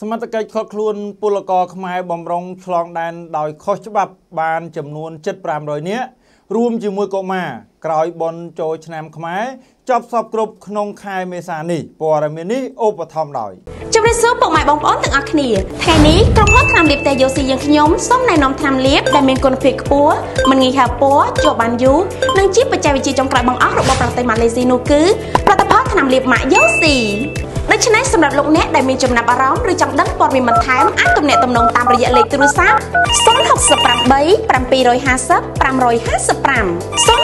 សមត្ថកិច្ចខកខ្លួនពលករខ្មែរបំរុងឆ្លងដែនដោយខុសច្បាប់បានចំនួន7500នាក់រួមជាមួយកុមារក្រោយបនចូលឆ្នាំខ្មែរចប់សពគ្រប់ក្នុងខែមេសានេះព័ត៌មាននេះឧបត្ថម្ភដោយជម្រាបសួរពុកម៉ែបងប្អូនទាំងអស់គ្នាថ្ងៃនេះក្រុមហ៊ុនថ្នាំលាបតេយូស៊ីយើងខ្ញុំសូមណែនាំថ្នាំលាបដែលមានគុណភាពខ្ពស់មិនងាយហើពណ៌ជាប់បានយូរនិងជាបច្ចេកវិទ្យាចុងក្រោយបង្អស់របស់ប្រទេសម៉ាឡេស៊ីនោះគឺផលិតផលថ្នាំលាបម៉ាក់យូស៊ី ដូច្នេះសម្រាប់លោកអ្នកដែលមានចំណាប់អារម្មណ៍ឬចង់ដឹងព័ត៌មានបន្ថែមអាចទំនាក់ទំនងតាមរយៈលេខទូរស័ព្ទ068 750 555 098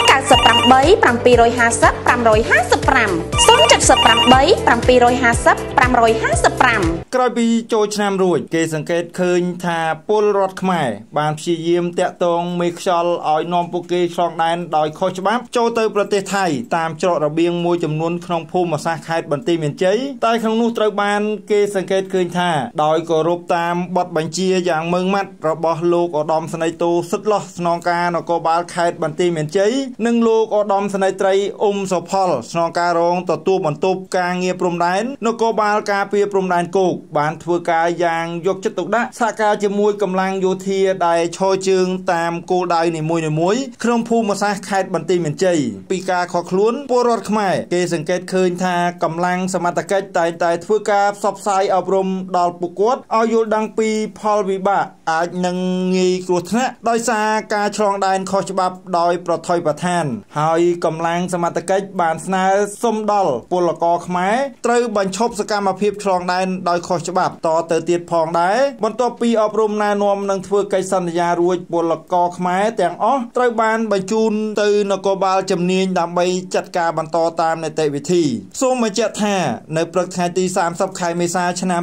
750 555 078 750 555ក្រោយពីចូលឆ្នាំរួច គេសង្កេតឃើញថាពលរដ្ឋខ្មែរបានព្យាយាមតាក់ទងមេខ្យល់ឲ្យនាំពួកគេឆ្លងដែនដោយខុសច្បាប់ចូលទៅប្រទេសថៃតាមច្រករបៀងមួយចំនួនក្នុងភូមិសាស្ត្រខេត្តបន្ទាយមានជ័យតែក្នុងនោះត្រូវបាន គេសង្កេតឃើញថា ដោយគោរពតាមបទបញ្ជាយ៉ាងម៉ឺងម៉ាត់របស់លោកឧត្តមស្នេហ៍តូសិទ្ធលោះស្នងការនគរបាលខេត្តបន្ទាយមានជ័យនិងលោកឧត្តមស្នេហ៍ត្រីអ៊ុំសុផលស្នងការរងទទួលបន្ទុកការងារព្រំដែននគរបាលការពារព្រំដែនគោកបានធ្វើការយ៉ាងយកចិត្តទុកដាក់សហការជាមួយកម្លាំងយោធាដែលឈរជើងតាមគោលដៅនីមួយៗក្នុងភូមិសាស្ត្រខេត្តបន្ទាយមានជ័យពីការខកខ្លួនពលរដ្ឋខ្មែរគេសង្កេតឃើញថាកម្លាំងសមត្ថកិច្ចតែងតែធ្វើការផ្សព្វផ្សាយអប់រំដល់ពួកគាត់ឲ្យយល់ដឹងពីផលវិបាកអាចនឹងងាយគ្រោះថ្នាក់ដោយសារការឆ្លងដែនខុសច្បាប់ដោយប្រថុយប្រឋានហើយកម្លាំងសមត្ថកិច្ចបានស្នើសុំដល់ពលករខ្មែរត្រូវបញ្ឈប់សកម្មភាពឆ្លងដែនដោយខុសច្បាប់តទៅទៀតផងដែរបន្ទាប់ពីអប់រំណែនាំនិងធ្វើកិច្ចសន្យារួចពលករខ្មែរទាំងអស់ត្រូវបានបញ្ជូនទៅនគរបាលជំនាញដើម្បីចាត់ការបន្តតាមនីតិវិធីសូមបញ្ជាក់ថានៅព្រឹកថ្ងៃទី30ខែមេសាឆ្នាំ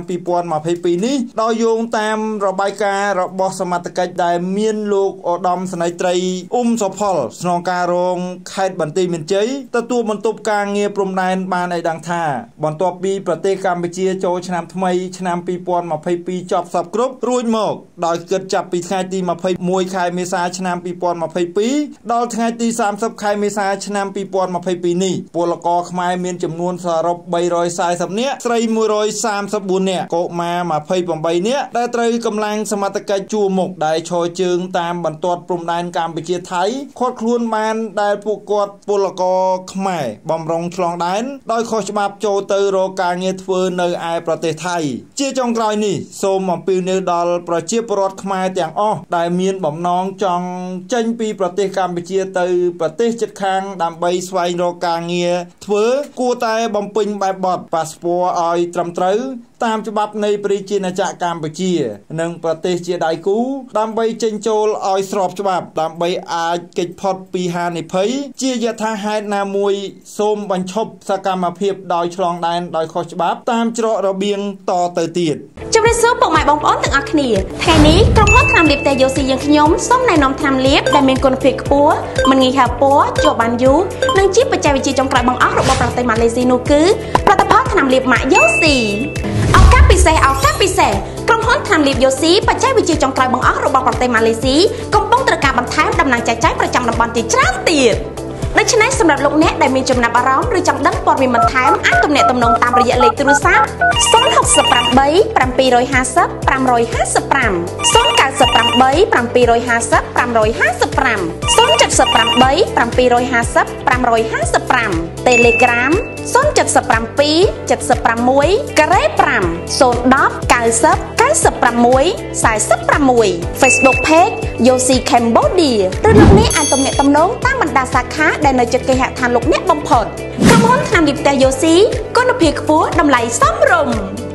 2022នេះដោយយោងតាមរបាយការណ៍របស់សមត្ថកិច្ចដែលមានលោកឧត្តមស្នេហ៍ត្រីអ៊ុំសុផលស្នងការរងខេត្តបន្ទាយមានជ័យទទួលបន្ទុកការងារព្រំដែនបានឲ្យដឹងថាបន្ទាប់ពីប្រទេសកម្ពុជាចូលឆ្នាំថ្មីឆ្នាំ2022ចប់សពគ្រប់រួចមកដោយគិតចាប់ពីថ្ងៃទី21ខែមេសាឆ្នាំ2022ដល់ថ្ងៃទី30ខែមេសាឆ្នាំ2022នេះពលករខ្មែរមានចំនួនសរុប340នាក់ស្រី134នាក់កុមារ28នាក់ដែលត្រូវកម្លាំងសមត្ថកិច្ចជួមុខដែលឈរជើងតាមបន្ទាត់ព្រំដែនកម្ពុជាថៃខាត់ខ្លួនបានដែលពួកគាត់ពលករខ្មែរបំរុងឆ្លងដែនដោយខុសច្បាប់ចូលទៅរកការងារធ្វើនៅឯប្រទេសថៃ ជាចុងក្រោយនេះសូមអំពាវនាវដល់ប្រជាពលរដ្ឋខ្មែរទាំងអស់ដែលមានបំណងចង់ចេញពីប្រទេសកម្ពុជាទៅប្រទេសជិតខាង ដើម្បីស្វែងរកការងារធ្វើគួរតែបំពេញបែបបទប៉ាសពតឲ្យត្រឹមត្រូវតាមច្បាប់នៃប្រជាណាចក្រកម្ពុជា និងប្រទេសជាដៃគូ ដើម្បីចេញចូលឲ្យស្របច្បាប់ ដើម្បីអាចគេចផុតពីហានិភ័យជាយថាហេតុណាមួយសូមបញ្ឈប់សកម្មភាពដោយឆ្លងដែនដោយខុសច្បាប់ តាមច្រករបៀងតទៅទៀតជំរាបសួរពុកម៉ែបងប្អូនទាំងអស់គ្នាថ្ងៃនេះក្រុមហ៊ុនថ្នាំលាបតេយូស៊ីយើងខ្ញុំសូមណែនាំថ្នាំលាបដែលមានគុណភាពខ្ពស់មិនងាយហើរពណ៌ជាប់បានយូរនិងជាបច្ចេកវិទ្យាចុងក្រោយបង្អស់របស់ប្រទេសម៉ាឡេស៊ីនោះគឺផលិតផលថ្នាំលាបម៉ាក់យូស៊ីឱកាស ពិសេសឱកាសពិសេសក្រុមហ៊ុនថ្នាំលាបយូស៊ីបច្ចេកវិទ្យាចុងក្រោយបង្អស់របស់ប្រទេសម៉ាឡេស៊ីកំពុងត្រូវការបន្ថែមដំណើរចែកចាយប្រចាំតំបន់ជាច្រើនទៀតដូច្នេះសម្រាប់លោកអ្នកដែលមានចំណាប់អារម្មណ៍ឬចង់ដឹងព័ត៌មានបន្ថែមអាចទំនាក់ទំនងតាមរយៈលេខទូរស័ព្ទ068 750 555 098 750 555 078 750 555 Telegram 077 76ការ៉េ5 010 90 96 46 Facebook Page Yosi Cambodia ឬលោកអ្នកអាចទំនាក់ទំនងតាមបណ្ដាសាខាដែលនៅជិតគេហដ្ឋានលោកអ្នកបំផុតក្រុមហ៊ុនថ្នាំលាបផ្ទះ Yosi គុណភាពខ្ពស់តម្លៃសមរម្យ